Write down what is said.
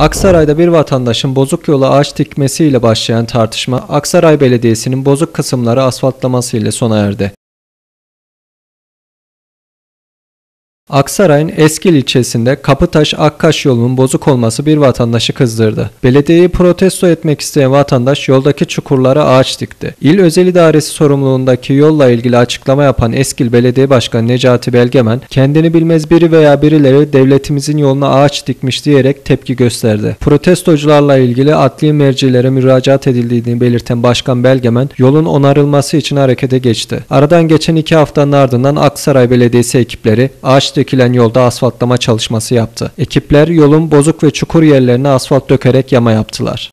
Aksaray'da bir vatandaşın bozuk yola ağaç dikmesiyle başlayan tartışma Aksaray Belediyesi'nin bozuk kısımları asfaltlaması ile sona erdi. Aksaray'ın Eskil ilçesinde Kapıtaş Akkaş yolunun bozuk olması bir vatandaşı kızdırdı. Belediyeyi protesto etmek isteyen vatandaş yoldaki çukurlara ağaç dikti. İl Özel İdaresi sorumluluğundaki yolla ilgili açıklama yapan Eskil Belediye Başkanı Necati Belgemen, kendini bilmez biri veya birileri devletimizin yoluna ağaç dikmiş diyerek tepki gösterdi. Protestocularla ilgili adli mercilere müracaat edildiğini belirten Başkan Belgemen, yolun onarılması için harekete geçti. Aradan geçen iki haftanın ardından Aksaray Belediyesi ekipleri ağaç dökülen yolda asfaltlama çalışması yaptı. Ekipler yolun bozuk ve çukur yerlerine asfalt dökerek yama yaptılar.